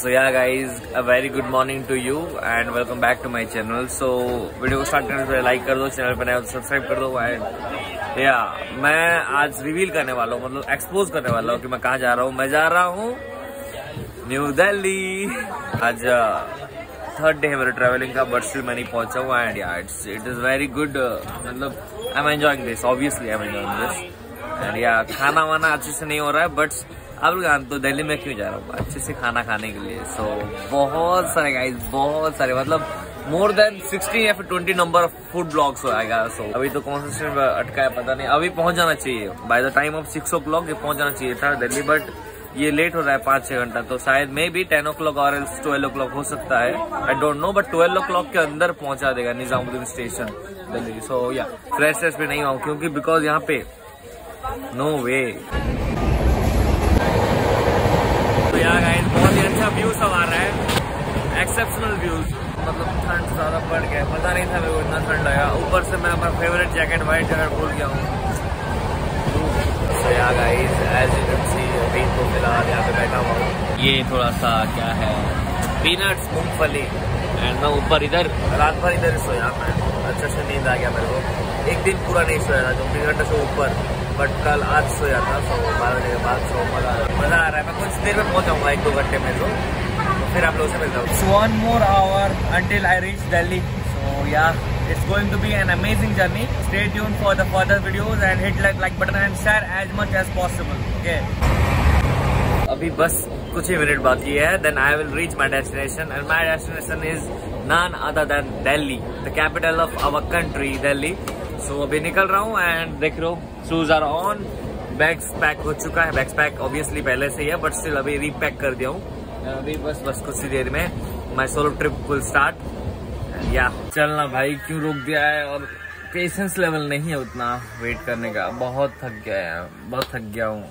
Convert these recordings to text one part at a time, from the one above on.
So yeah guys uh very good morning to you and welcome back to my channel so video को start करने से पहले like कर दो channel पर नया तो सब्सक्राइब कर दो एंड या मैं आज रिवील करने वाला हूँ मतलब एक्सपोज करने वाला हूँ कि मैं कहाँ जा रहा हूँ। मैं जा रहा हूँ न्यू दिल्ली आज थर्ड डे है मेरे ट्रैवलिंग का बट स्टिल मैं नहीं पहुँचा हूँ and yeah it's it is very good मतलब I am enjoying this obviously I am enjoying this and yeah खाना वाना अच्छे से नहीं हो रहा है बट जानते तो दिल्ली में क्यों जा रहा हूँ? अच्छे से खाना खाने के लिए। सो so, बहुत सारे गाइस बहुत सारे मतलब मोर देन 16 या फिर 20 नंबर ऑफ़ फ़ूड ब्लॉग्स आएगा। सो so, अभी तो कौन सा स्टेशन अटका है पता नहीं। अभी पहुँच जाना चाहिए। By the time of six o'clock ये पहुँच जाना चाहिए था दिल्ली बट ये लेट हो रहा है पाँच छह घंटा। तो शायद मे भी टेन ओ क्लॉक और ट्वेल्व ओ क्लॉक हो सकता है। I don't know but twelve o'clock के अंदर पहुँचा देगा निजामुद्दीन स्टेशन दिल्ली। सो या फ्रेश फ्रेश भी नहीं आऊँ क्योंकि बिकॉज़ यहाँ पे नो वे यहाँ गाइस बहुत ही अच्छा व्यू सब आ रहा है। एक्सेप्शनल व्यूज़ मतलब ठंड ज़्यादा बढ़ गया पता नहीं था मेरे को इतना ठंड लगा ऊपर से मैं अपना फेवरेट जैकेट व्हाइट जैकेट भूल गया हूँ। तो हूँ। ये थोड़ा सा क्या है? पीनट्स मूंगफली। एंड मैं ऊपर इधर, रात भर इधर ही सोया मैं। अच्छे से नींद आ गया मेरे को। एक दिन पूरा नहीं सोया था, जो तीन घंटे से ऊपर। बट कल आज सोया था सो बारह बजे के बाद सो मज़ा मज़ा आ रहा है। मैं कुछ देर में पहुँच जाऊँगा एक दो घंटे में तो।, तो फिर आप लोगों से मिलता हूँ। One more hour until I reach Delhi it's going to be an amazing journey stay यून for the further videos and hit like like button and share as much as possible okay अभी बस कुछ ही minute बाकी है then I will reach my destination and my destination is none other than Delhi the capital of our country Delhi so अभी निकल रहा हूँ एंड देख रहा हूँ shoes are on bags pack हो चुका है। बैग्स पैक ऑब्वियसली पहले से ही है बट स्टिल अभी रीपैक कर दिया हूँ। अभी बस बस कुछ ही देर में। My solo trip will start yeah चलना भाई, क्यों रोक दिया है? और पेशेंस लेवल नहीं है उतना वेट करने का। बहुत थक गया है, बहुत थक गया हूँ।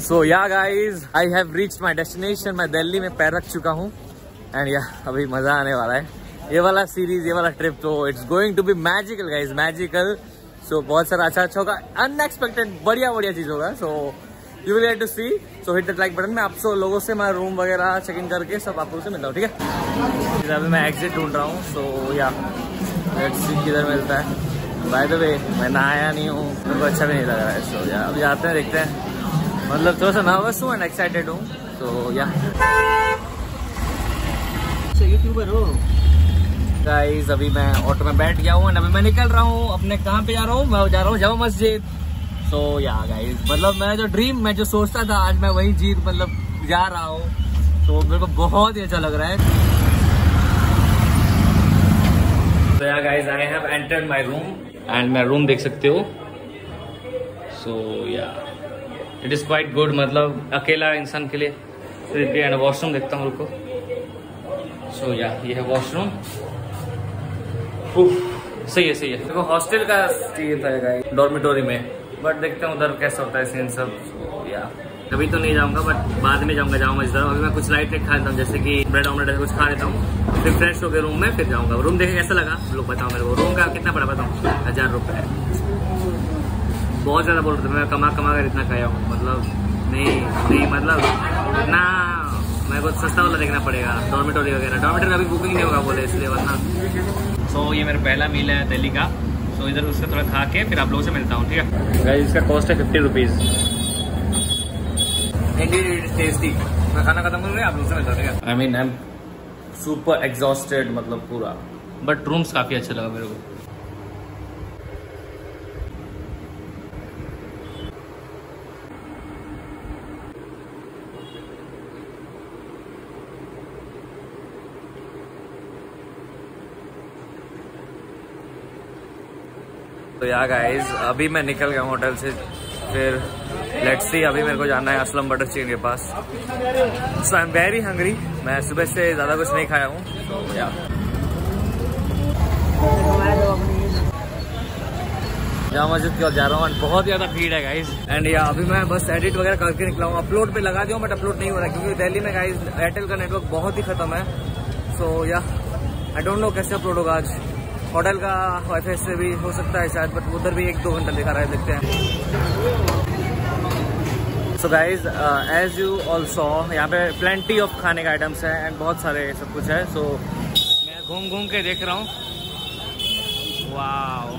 So yeah guys I have reach my destination मैं दिल्ली में पैर रख चुका हूँ। एंड या अभी मज़ा आने वाला है। ये वाला सीरीज़ ये वाला ट्रिप तो it's going to be magical guys magical so so, बहुत सारा अच्छा अच्छा होगा। अनएक्सपेक्टेड बढ़िया बढ़िया चीज़ होगा। So you will to see so hit the like button में आप सब लोगों से मैं रूम वगैरह चेक इन करके सब आप लोगों से मिलता हूँ ठीक है? मैं एग्जिट ढूंढ रहा हूँ। सो या लेट्स सी किधर मिलता है। बाय द वे मैं नहाया नहीं हूँ। मेरे को अच्छा भी नहीं लग रहा है। सो या अभी जाते हैं देखते हैं। मतलब थोड़ा सा नर्वस हूँ एंड एक्साइटेड हूँ। तो या यूट्यूबर हो। गाइस अभी मैं ऑटो में बैठ गया हूँ अभी मैं निकल रहा हूँ। अपने कहाँ पे जा रहा हूँ? मैं जा रहा हूँ जामा मस्जिद। सो या गाइस मतलब मैं जो ड्रीम मैं जो सोचता था, आज मैं वही जीत मतलब जा रहा हूँ। तो मेरे को बहुत ही अच्छा लग रहा है। तो माय रूम एंड मैं रूम देख सकते हो। सो या इट इज़ क्वाइट गुड मतलब अकेला इंसान के लिए। एंड वॉशरूम देखता हूँ, रुको। सो या ये है वॉशरूम सही है सही है। देखो हॉस्टल का चाहिए था डॉर्मेटोरी में। बट देखते हैं उधर कैसा होता है सीन सब। या, कभी तो नहीं जाऊँगा बट बाद में जाऊँगा जाऊँगा इधर। अभी मैं कुछ लाइट खा लेता हूँ, जैसे कि ब्रेड ऑमलेट कुछ खा लेता हूँ। फिर फ्रेश होकर रूम में, फिर जाऊँगा। रूम देखे कैसा लगा? लोग बताओ मेरे को। रूम का कितना पड़ा बताऊँ? हज़ार रुपए। बहुत ज़्यादा बोल रहे थे, मैं कमा कमा कर इतना खाया हूँ। मतलब नहीं नहीं मतलब इतना मेरे को सस्ता वाला देखना पड़ेगा। डॉर्मेटोरी वगैरह। डॉर्मेटोरी अभी बुकिंग नहीं होगा बोले इसलिए वरना। सो so, ये मेरा पहला मील है दिल्ली का। सो so, इधर उसका थोड़ा खा के फिर आप लोगों से मिलता हूँ ठीक है? गाइस इसका कॉस्ट है फिफ्टी रुपीज़ टेस्टी मैं खाना खत्म करूँगा आप लोगों से मिलता हूँ I mean I am super exhausted मतलब पूरा। बट रूम्स काफ़ी अच्छा लगा मेरे को। तो या गाइज़ अभी मैं निकल गया हूँ होटल से, फिर लेट्स सी अभी मेरे को जाना है असलम बटर चिकन के पास। So I am very hungry मैं सुबह से ज़्यादा कुछ नहीं खाया हूँ। तो या जामा मस्जिद की ओर जा रहा हूँ बहुत ज़्यादा भीड़ है गाइज़ एंड या अभी मैं बस एडिट वगैरह करके निकला हूँ। अपलोड पे लगा दिया बट अपलोड नहीं हो रहा क्योंकि दिल्ली में गाइज़ एयरटेल का नेटवर्क बहुत ही खत्म है। So yeah I don't know कैसे अपलोड होगा आज। होटल का वाईफाई से भी हो सकता है शायद बट उधर भी एक दो घंटा दिखा रहा है देखते हैं। So guys as you all saw यहाँ पे प्लेंटी ऑफ़ खाने का आइटम्स है एंड बहुत सारे सब कुछ है सो so, मैं घूम घूम के देख रहा हूँ। वाह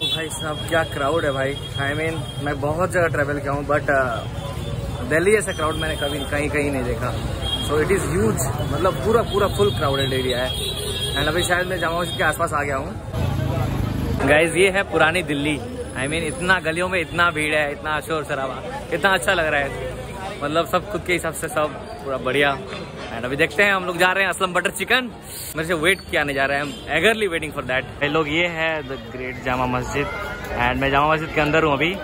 तो भाई साहब क्या क्राउड है भाई। आई I मीन mean, मैं बहुत जगह ट्रैवल किया हूँ बट दिल्ली ऐसा क्राउड मैंने कभी कहीं कहीं नहीं देखा। सो इट इज़ ह्यूज मतलब पूरा पूरा फुल क्राउडेड एरिया है। एंड अभी शायद मैं जामा मस्जिद के आसपास आ गया हूँ। गाइज़ ये है पुरानी Delhi. I I mean mean, इतना गलियों में इतना भीड़ है इतना शोर शराबा इतना अच्छा लग रहा है। मतलब सब खुद के हिसाब से सब पूरा बढ़िया। एंड अभी देखते हैं हम लोग जा रहे हैं असलम बटर चिकन मेरे से वेट किया नहीं जा रहा है एगरली वेटिंग फॉर दैट लोग ये है the great Jama Masjid. And मैं जामा मस्जिद के अंदर हूँ अभी।